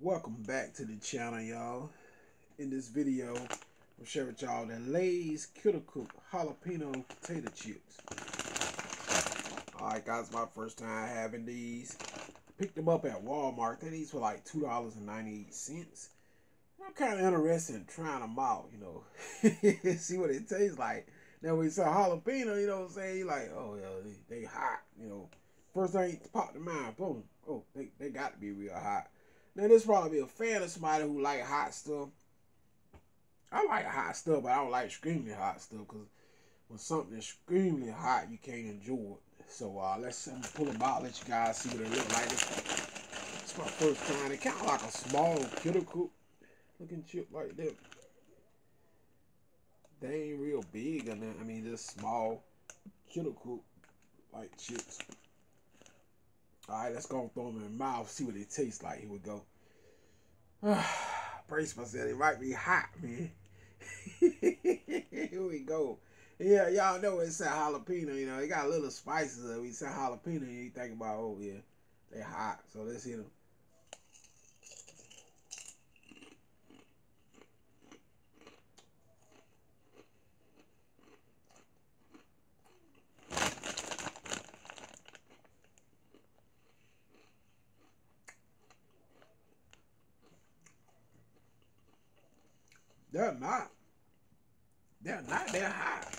Welcome back to the channel, y'all. In this video, I'm sharing with y'all the Lay's Kettle Cook Jalapeno Potato Chips. Alright guys, my first time having these. Picked them up at Walmart. They these for like $2.98. I'm kind of interested in trying them out, you know. See what it tastes like. Now when you say jalapeno, you know what I'm saying? you like, oh yeah, they, they hot, you know. First thing popped in mind, boom. Oh, they, they got to be real hot. Now this probably a fan of somebody who like hot stuff. I like hot stuff, but I don't like extremely hot stuff because when something is extremely hot, you can't enjoy it. So uh, let's I'm pull them out, let you guys see what they look like. It's my first time. They kind of like a small cook looking chip like that. They ain't real big on that. I mean, just small cook like chips. All right, let's go throw them in my mouth, see what they taste like. Here we go. Brace myself. It might be hot, man. Here we go. Yeah, y'all know it's a jalapeno. You know, it got a little spices. We said jalapeno, you think about, oh yeah, they hot. So let's hit them. They're not. They're not that hot.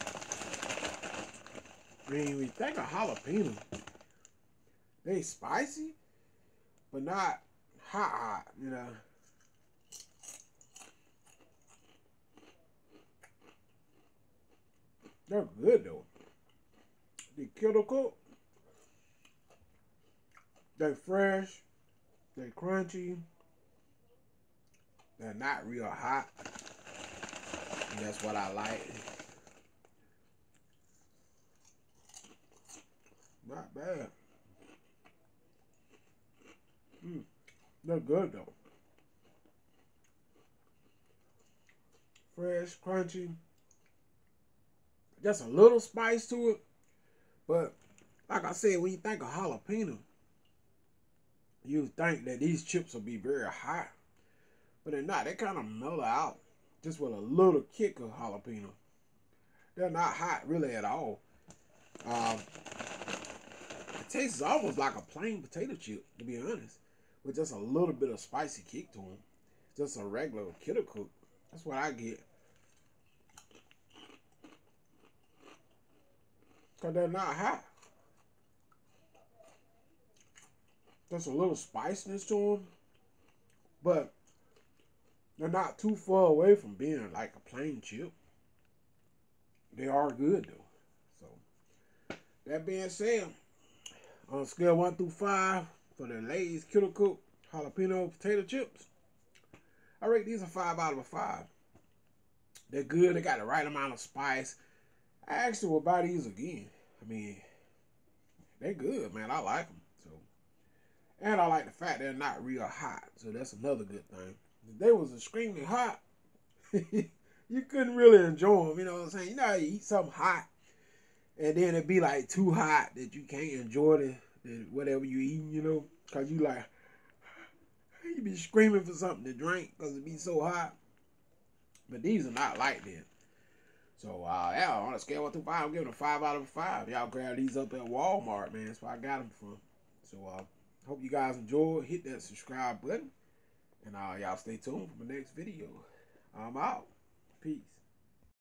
I mean, we think of jalapeno. They spicy, but not hot hot, you know. They're good though. They kettle cook. They're fresh. They're crunchy. They're not real hot. And that's what I like. Not bad. Mm, they're good though. Fresh, crunchy. Just a little spice to it. But like I said, when you think of jalapeno, you think that these chips will be very hot. But they're not. They kind of mellow out just with a little kick of jalapeno. They're not hot really at all. Um, it tastes almost like a plain potato chip, to be honest, with just a little bit of spicy kick to them. Just a regular kettle cook. That's what I get. Because they're not hot. Just a little spiciness to them. But they're not too far away from being like a plain chip. They are good though. So that being said, on scale one through five for the Lay's Kettle Cook jalapeno potato chips, I rate these a five out of a five. They're good. They got the right amount of spice. I actually will buy these again. I mean, they're good, man. I like them. So, and I like the fact they're not real hot. So that's another good thing they was extremely hot, you couldn't really enjoy them. You know what I'm saying? You know, you eat something hot, and then it be like too hot that you can't enjoy the, the whatever you eating. You know, cause you like you be screaming for something to drink because it be so hot. But these are not like that. So uh, yeah, on a scale one through five, I'm giving a five out of five. Y'all grab these up at Walmart, man. That's where I got them from. So uh, hope you guys enjoy. Hit that subscribe button. And uh, y'all stay tuned for the next video. I'm out. Peace.